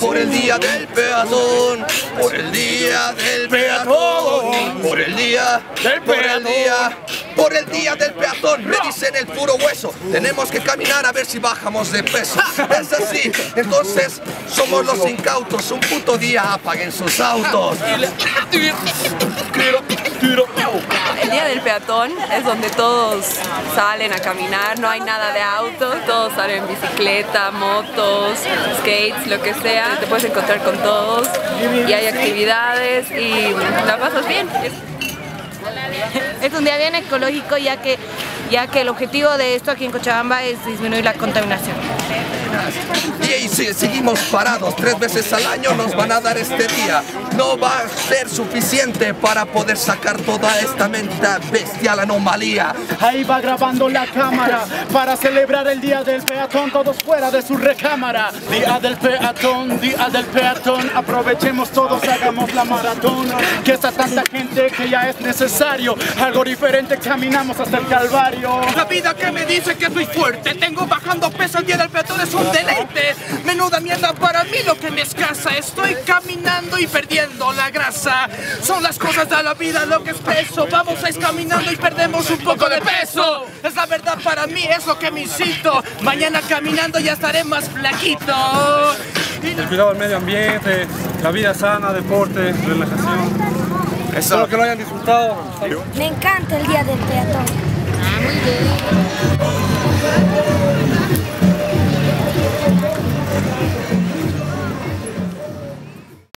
por el día del peatón, por el día del peatón, por el día del peatón, por el día del peatón, me dicen el puro hueso, tenemos que caminar a ver si bajamos de peso, es así, entonces somos los incautos, un puto día apaguen sus autos. Es donde todos salen a caminar, no hay nada de autos, todos salen en bicicleta, motos, skates, lo que sea, te puedes encontrar con todos y hay actividades y la pasas bien. Es un día bien ecológico ya que, ya que el objetivo de esto aquí en Cochabamba es disminuir la contaminación. Y si seguimos parados tres veces al año nos van a dar este día. No va a ser suficiente para poder sacar toda esta menta bestial anomalía. Ahí va grabando la cámara para celebrar el día del peatón, todos fuera de su recámara. Día del peatón, día del peatón, aprovechemos todos, hagamos la maratón. Que está tanta gente que ya es necesario, algo diferente, caminamos hasta el calvario. La vida que me dice que soy fuerte, tengo bajando peso el día del peatón es un deleite. Menuda mierda para mí lo que me escasa, estoy caminando y perdiendo la grasa. Son las cosas de la vida lo que expreso, vamos a ir caminando y perdemos un poco de peso. Es la verdad para mí, es lo que me incito. Mañana caminando ya estaré más flaquito. El cuidado del medio ambiente, la vida sana, deporte, relajación. Espero que lo hayan disfrutado. Me encanta el día del peatón. Ah, muy bien.